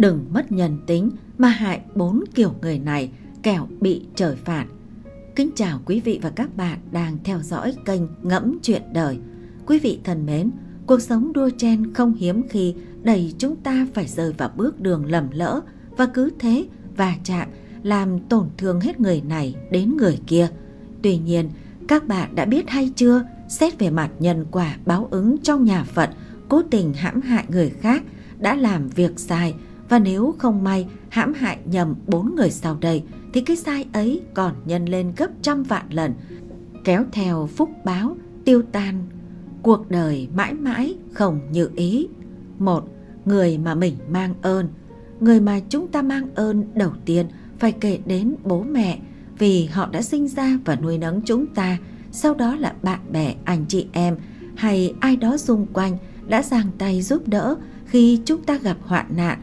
Đừng mất nhân tính mà hại bốn kiểu người này kẻo bị trời phạt. Kính chào quý vị và các bạn đang theo dõi kênh Ngẫm Chuyện Đời. Quý vị thân mến, cuộc sống đua chen không hiếm khi đẩy chúng ta phải rơi vào bước đường lầm lỡ và cứ thế va chạm làm tổn thương hết người này đến người kia. Tuy nhiên, các bạn đã biết hay chưa, xét về mặt nhân quả báo ứng trong nhà Phật, cố tình hãm hại người khác đã làm việc sai và nếu không may hãm hại nhầm bốn người sau đây thì cái sai ấy còn nhân lên gấp trăm vạn lần, kéo theo phúc báo, tiêu tan, cuộc đời mãi mãi không như ý. Một, người mà mình mang ơn. Người mà chúng ta mang ơn đầu tiên phải kể đến bố mẹ vì họ đã sinh ra và nuôi nấng chúng ta, sau đó là bạn bè, anh chị em hay ai đó xung quanh đã giang tay giúp đỡ khi chúng ta gặp hoạn nạn.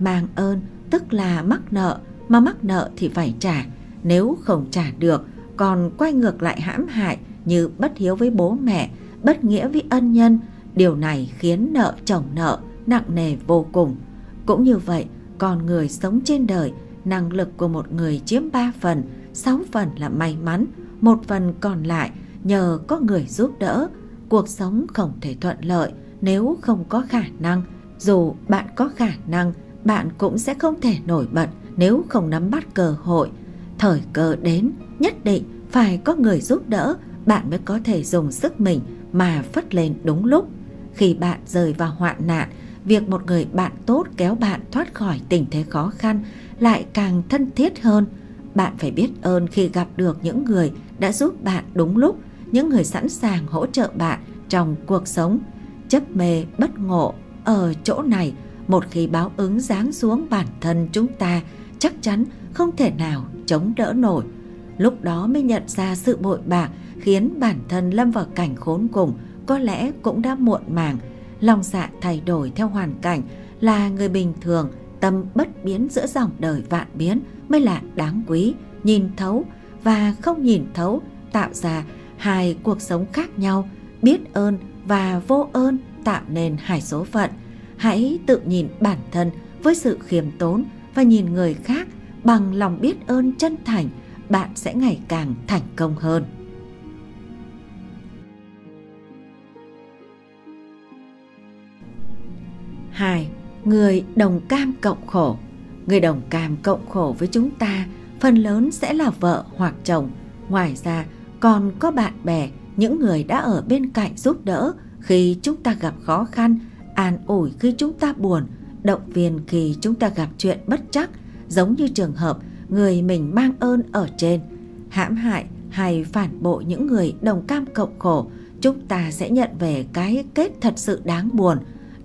Mang ơn tức là mắc nợ, mà mắc nợ thì phải trả, nếu không trả được còn quay ngược lại hãm hại như bất hiếu với bố mẹ, bất nghĩa với ân nhân, điều này khiến nợ chồng nợ nặng nề vô cùng. Cũng như vậy, con người sống trên đời, năng lực của một người chiếm 3 phần, 6 phần là may mắn, một phần còn lại nhờ có người giúp đỡ. Cuộc sống không thể thuận lợi nếu không có khả năng. Dù bạn có khả năng, bạn cũng sẽ không thể nổi bật nếu không nắm bắt cơ hội. Thời cơ đến, nhất định phải có người giúp đỡ, bạn mới có thể dùng sức mình mà phất lên đúng lúc. Khi bạn rơi vào hoạn nạn, việc một người bạn tốt kéo bạn thoát khỏi tình thế khó khăn lại càng thân thiết hơn. Bạn phải biết ơn khi gặp được những người đã giúp bạn đúng lúc, những người sẵn sàng hỗ trợ bạn trong cuộc sống. Chấp mê bất ngộ ở chỗ này, một khi báo ứng giáng xuống bản thân chúng ta chắc chắn không thể nào chống đỡ nổi. Lúc đó mới nhận ra sự bội bạc khiến bản thân lâm vào cảnh khốn cùng có lẽ cũng đã muộn màng. Lòng dạ thay đổi theo hoàn cảnh là người bình thường, tâm bất biến giữa dòng đời vạn biến mới là đáng quý, nhìn thấu và không nhìn thấu tạo ra hai cuộc sống khác nhau, biết ơn và vô ơn tạo nên hai số phận. Hãy tự nhìn bản thân với sự khiêm tốn và nhìn người khác bằng lòng biết ơn chân thành, bạn sẽ ngày càng thành công hơn. Hai, người đồng cam cộng khổ. Người đồng cam cộng khổ với chúng ta phần lớn sẽ là vợ hoặc chồng. Ngoài ra còn có bạn bè, những người đã ở bên cạnh giúp đỡ khi chúng ta gặp khó khăn, an ủi khi chúng ta buồn, động viên khi chúng ta gặp chuyện bất chắc, giống như trường hợp người mình mang ơn ở trên. Hãm hại hay phản bội những người đồng cam cộng khổ, chúng ta sẽ nhận về cái kết thật sự đáng buồn.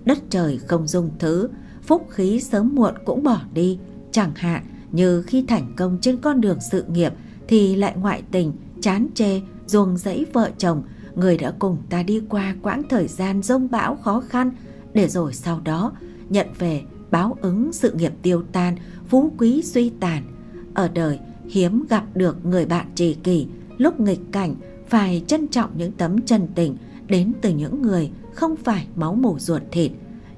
Đất trời không dung thứ, phúc khí sớm muộn cũng bỏ đi. Chẳng hạn như khi thành công trên con đường sự nghiệp thì lại ngoại tình, chán chê, ruồng rẫy vợ chồng, người đã cùng ta đi qua quãng thời gian rông bão khó khăn để rồi sau đó nhận về báo ứng sự nghiệp tiêu tan, phú quý suy tàn. Ở đời hiếm gặp được người bạn trì kỷ, lúc nghịch cảnh phải trân trọng những tấm chân tình đến từ những người không phải máu mủ ruột thịt.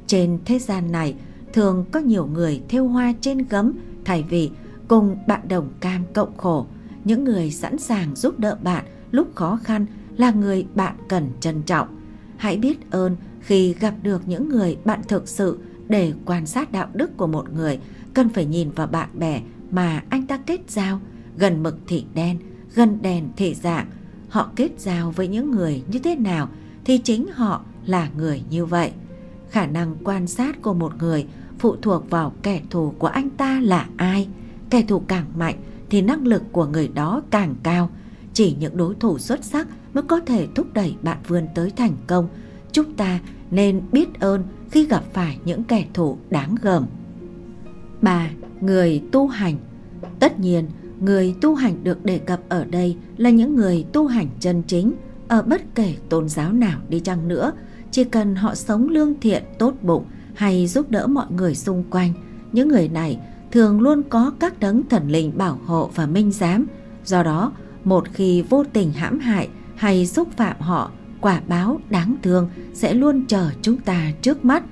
Trên thế gian này thường có nhiều người theo hoa trên gấm thay vì cùng bạn đồng cam cộng khổ. Những người sẵn sàng giúp đỡ bạn lúc khó khăn là người bạn cần trân trọng. Hãy biết ơn khi gặp được những người bạn thực sự để quan sát đạo đức của một người, cần phải nhìn vào bạn bè mà anh ta kết giao, gần mực thì đen, gần đèn thì dạng. Họ kết giao với những người như thế nào thì chính họ là người như vậy. Khả năng quan sát của một người phụ thuộc vào kẻ thù của anh ta là ai. Kẻ thù càng mạnh thì năng lực của người đó càng cao. Chỉ những đối thủ xuất sắc mới có thể thúc đẩy bạn vươn tới thành công. Chúng ta nên biết ơn khi gặp phải những kẻ thù đáng gờm. 3. Người tu hành Tất nhiên, người tu hành được đề cập ở đây là những người tu hành chân chính ở bất kể tôn giáo nào đi chăng nữa, chỉ cần họ sống lương thiện, tốt bụng hay giúp đỡ mọi người xung quanh, những người này thường luôn có các đấng thần linh bảo hộ và minh giám. Do đó, một khi vô tình hãm hại hay xúc phạm họ quả báo đáng thương sẽ luôn chờ chúng ta trước mắt.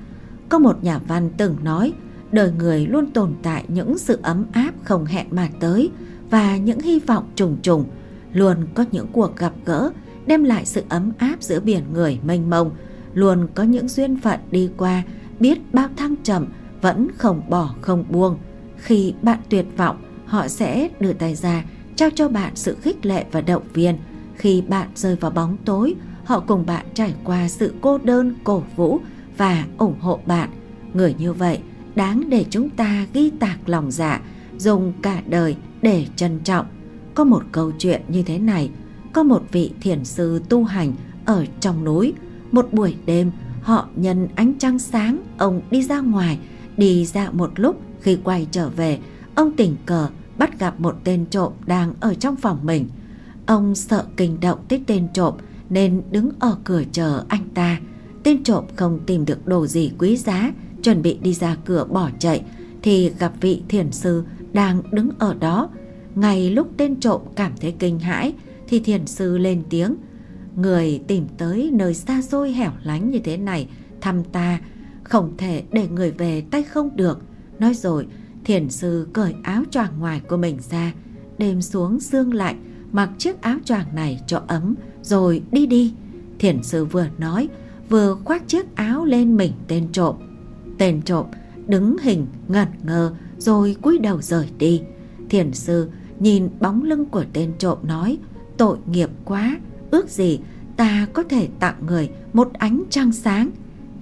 Có một nhà văn từng nói, đời người luôn tồn tại những sự ấm áp không hẹn mà tới và những hy vọng trùng trùng. Luôn có những cuộc gặp gỡ đem lại sự ấm áp giữa biển người mênh mông. Luôn có những duyên phận đi qua biết bao thăng trầm vẫn không bỏ không buông. Khi bạn tuyệt vọng, họ sẽ đưa tay ra trao cho bạn sự khích lệ và động viên. Khi bạn rơi vào bóng tối, họ cùng bạn trải qua sự cô đơn, cổ vũ và ủng hộ bạn. Người như vậy đáng để chúng ta ghi tạc lòng dạ, dùng cả đời để trân trọng. Có một câu chuyện như thế này, có một vị thiền sư tu hành ở trong núi. Một buổi đêm, họ nhân ánh trăng sáng, ông đi ra ngoài, đi dạo một lúc khi quay trở về, ông tình cờ bắt gặp một tên trộm đang ở trong phòng mình. Ông sợ kinh động tới tên trộm nên đứng ở cửa chờ anh ta. Tên trộm không tìm được đồ gì quý giá, chuẩn bị đi ra cửa bỏ chạy thì gặp vị thiền sư đang đứng ở đó. Ngay lúc tên trộm cảm thấy kinh hãi thì thiền sư lên tiếng. Người tìm tới nơi xa xôi hẻo lánh như thế này thăm ta, không thể để người về tay không được. Nói rồi, thiền sư cởi áo choàng ngoài của mình ra, đêm xuống sương lạnh, mặc chiếc áo choàng này cho ấm, rồi đi đi. Thiền sư vừa nói, vừa khoác chiếc áo lên mình tên trộm. Tên trộm đứng hình ngẩn ngơ rồi cúi đầu rời đi. Thiền sư nhìn bóng lưng của tên trộm nói, tội nghiệp quá, ước gì ta có thể tặng người một ánh trăng sáng.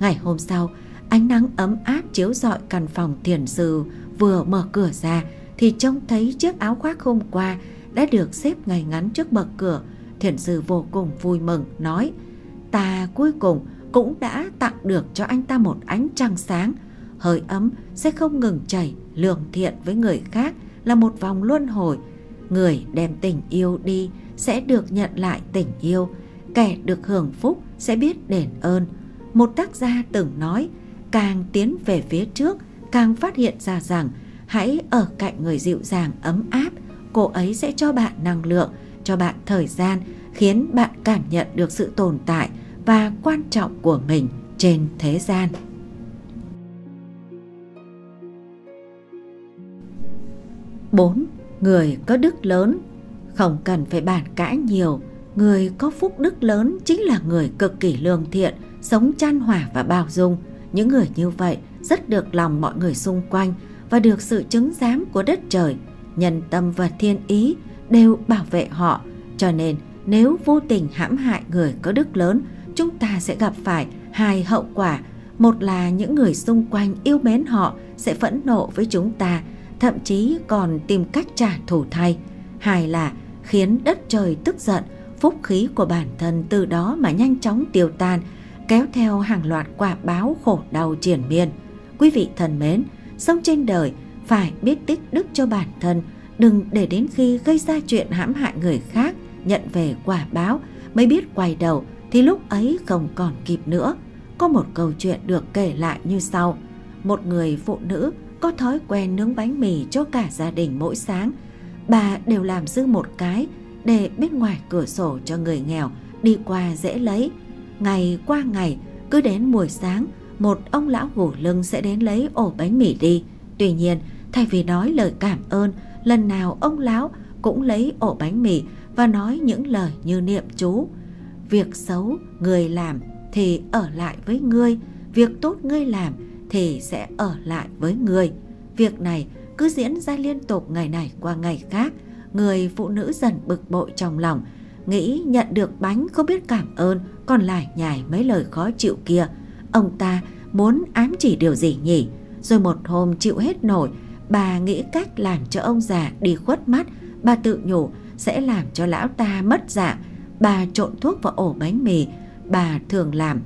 Ngày hôm sau, ánh nắng ấm áp chiếu rọi căn phòng thiền sư vừa mở cửa ra thì trông thấy chiếc áo khoác hôm qua đã được xếp ngay ngắn trước bậc cửa. Thiền sư vô cùng vui mừng nói, ta cuối cùng cũng đã tặng được cho anh ta một ánh trăng sáng. Hơi ấm sẽ không ngừng chảy, lương thiện với người khác là một vòng luân hồi. Người đem tình yêu đi sẽ được nhận lại tình yêu, kẻ được hưởng phúc sẽ biết đền ơn. Một tác gia từng nói, càng tiến về phía trước, càng phát hiện ra rằng hãy ở cạnh người dịu dàng ấm áp, cô ấy sẽ cho bạn năng lượng, cho bạn thời gian, khiến bạn cảm nhận được sự tồn tại và quan trọng của mình trên thế gian. bốn Người có đức lớn. Không cần phải bàn cãi nhiều Người có phúc đức lớn chính là người cực kỳ lương thiện Sống chan hòa và bao dung. Những người như vậy rất được lòng mọi người xung quanh Và được sự chứng giám của đất trời. Nhân tâm và thiên ý đều bảo vệ họ Cho nên nếu vô tình hãm hại người có đức lớn chúng ta sẽ gặp phải hai hậu quả. Một là những người xung quanh yêu mến họ sẽ phẫn nộ với chúng ta, thậm chí còn tìm cách trả thù thay. Hai là khiến đất trời tức giận, phúc khí của bản thân từ đó mà nhanh chóng tiêu tan, kéo theo hàng loạt quả báo khổ đau triển miên. Quý vị thân mến, sống trên đời phải biết tích đức cho bản thân, đừng để đến khi gây ra chuyện hãm hại người khác, nhận về quả báo mới biết quay đầu thì lúc ấy không còn kịp nữa. Có một câu chuyện được kể lại như sau. Một người phụ nữ có thói quen nướng bánh mì cho cả gia đình mỗi sáng. Bà đều làm dư một cái để bên ngoài cửa sổ cho người nghèo đi qua dễ lấy. Ngày qua ngày, cứ đến buổi sáng, một ông lão gù lưng sẽ đến lấy ổ bánh mì đi. Tuy nhiên, thay vì nói lời cảm ơn, lần nào ông lão cũng lấy ổ bánh mì và nói những lời như niệm chú việc xấu người làm thì ở lại với ngươi, việc tốt ngươi làm thì sẽ ở lại với ngươi. Việc này cứ diễn ra liên tục ngày này qua ngày khác, người phụ nữ dần bực bội trong lòng, nghĩ nhận được bánh không biết cảm ơn, còn lại nhài mấy lời khó chịu kia. Ông ta muốn ám chỉ điều gì nhỉ? Rồi một hôm chịu hết nổi, bà nghĩ cách làm cho ông già đi khuất mắt, bà tự nhủ sẽ làm cho lão ta mất dạng, bà trộn thuốc vào ổ bánh mì bà thường làm.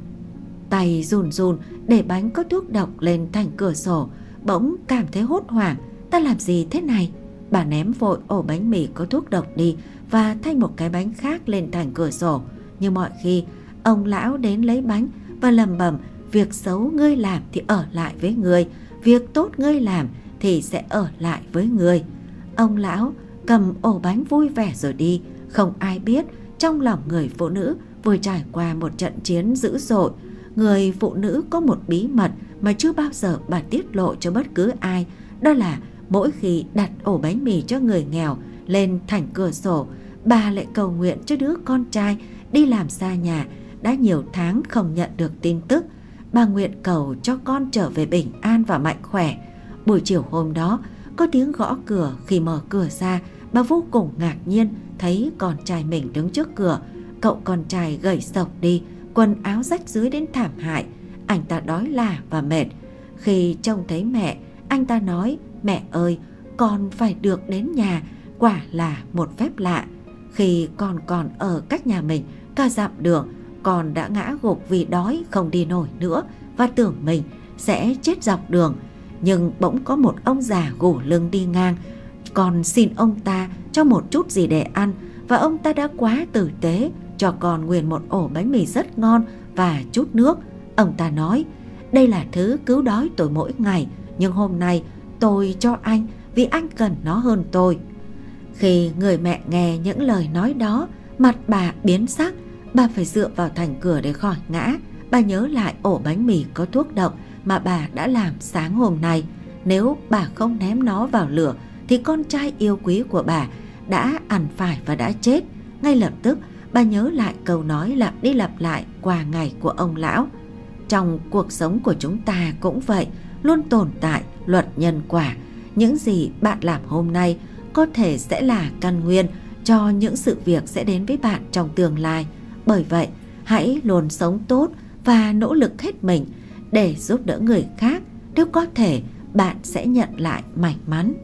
Tay run run để bánh có thuốc độc lên thành cửa sổ, bỗng cảm thấy hốt hoảng, ta làm gì thế này? Bà ném vội ổ bánh mì có thuốc độc đi và thay một cái bánh khác lên thành cửa sổ. Như mọi khi, ông lão đến lấy bánh và lầm bầm việc xấu ngươi làm thì ở lại với ngươi, việc tốt ngươi làm thì sẽ ở lại với người Ông lão cầm ổ bánh vui vẻ rồi đi, không ai biết trong lòng người phụ nữ vừa trải qua một trận chiến dữ dội, người phụ nữ có một bí mật mà chưa bao giờ bà tiết lộ cho bất cứ ai, đó là mỗi khi đặt ổ bánh mì cho người nghèo lên thành cửa sổ, bà lại cầu nguyện cho đứa con trai đi làm xa nhà đã nhiều tháng không nhận được tin tức. Bà nguyện cầu cho con trở về bình an và mạnh khỏe. Buổi chiều hôm đó, có tiếng gõ cửa khi mở cửa ra, bà vô cùng ngạc nhiên thấy con trai mình đứng trước cửa. Cậu con trai gầy sộc đi, quần áo rách dưới đến thảm hại. Anh ta đói là và mệt. Khi trông thấy mẹ, anh ta nói, mẹ ơi, con phải được đến nhà, quả là một phép lạ. Khi con còn ở cách nhà mình cả dặm đường, con đã ngã gục vì đói không đi nổi nữa và tưởng mình sẽ chết dọc đường. Nhưng bỗng có một ông già gù lưng đi ngang, con xin ông ta cho một chút gì để ăn và ông ta đã quá tử tế cho con nguyên một ổ bánh mì rất ngon và chút nước. Ông ta nói, đây là thứ cứu đói tôi mỗi ngày, nhưng hôm nay tôi cho anh vì anh cần nó hơn tôi. Khi người mẹ nghe những lời nói đó, mặt bà biến sắc, bà phải dựa vào thành cửa để khỏi ngã. Bà nhớ lại ổ bánh mì có thuốc độc mà bà đã làm sáng hôm nay. Nếu bà không ném nó vào lửa thì con trai yêu quý của bà đã ăn phải và đã chết. Ngay lập tức bà nhớ lại câu nói lặp đi lặp lại qua ngày của ông lão. Trong cuộc sống của chúng ta cũng vậy, luôn tồn tại luật nhân quả. Những gì bạn làm hôm nay có thể sẽ là căn nguyên cho những sự việc sẽ đến với bạn trong tương lai. Bởi vậy, hãy luôn sống tốt và nỗ lực hết mình để giúp đỡ người khác. Nếu có thể, bạn sẽ nhận lại may mắn.